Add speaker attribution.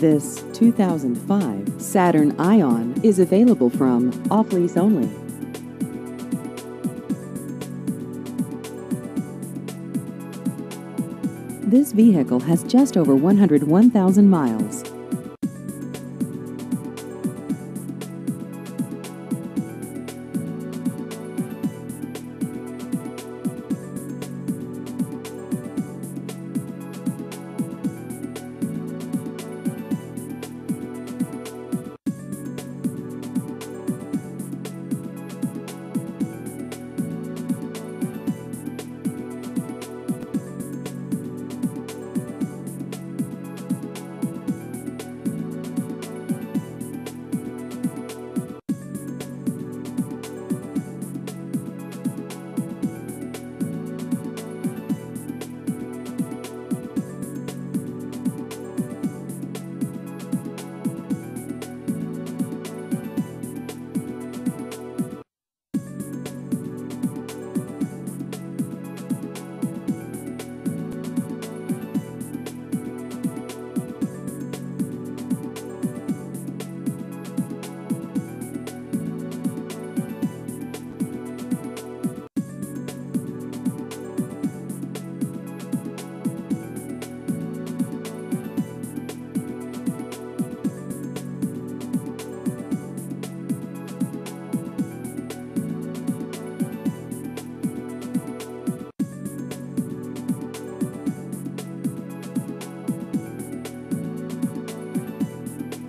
Speaker 1: This 2005 Saturn Ion is available from Off Lease Only. This vehicle has just over 101,000 miles.